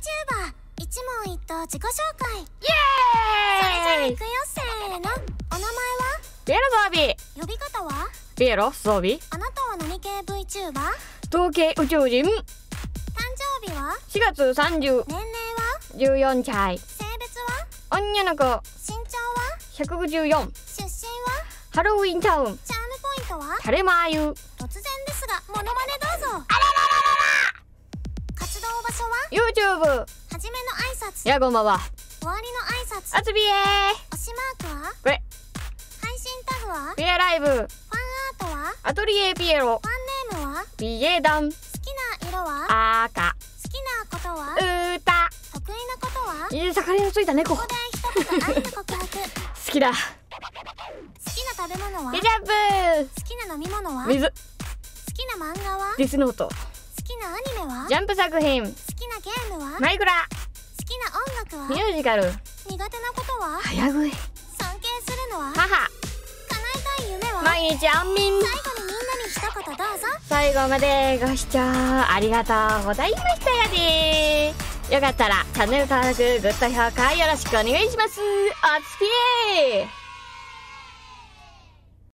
VTuber 一問一答自己紹介。イそれじゃあエーイ行くよせーの。お名前は？ピエロ装備呼び方は？ピエロ装備あなたは何系 VTuber 誕統計宇宙人。4生日は？月30年齢は？14歳。性別は？女の子。身長は？154出身は？ハロウィンタウン。チャームポイントは？タレマーユ突然ですがモノマネどうぞ。活動場所は YouTube はじめの挨拶。やごまは。終わりの挨拶。あつびえ推しマークは？これ配信タグは？ファンピエライブ。アートは？アトリエピエロ。ファンネームは？ピエダン。好きな色は？赤。好きなことは？歌。得意なことは？いい盛りのついた猫好こ。こで一言愛の告白。好きだ。きな食べ物は？ケ好チャッきな飲み物は？プ水。好きな漫画は？デスノート。好きなアニメは？ジャンプ作品ームは？好マイクラ。きな音楽ミはュージカル。苦手なことは？早食い。尊敬するのは？母。叶えたい夢は？最後毎日安眠。にみんなに一言どうぞ。最後までご視聴ありがとうございました。やでよかったらチャンネル登録グッド評価よろしくお願いします。おつぴー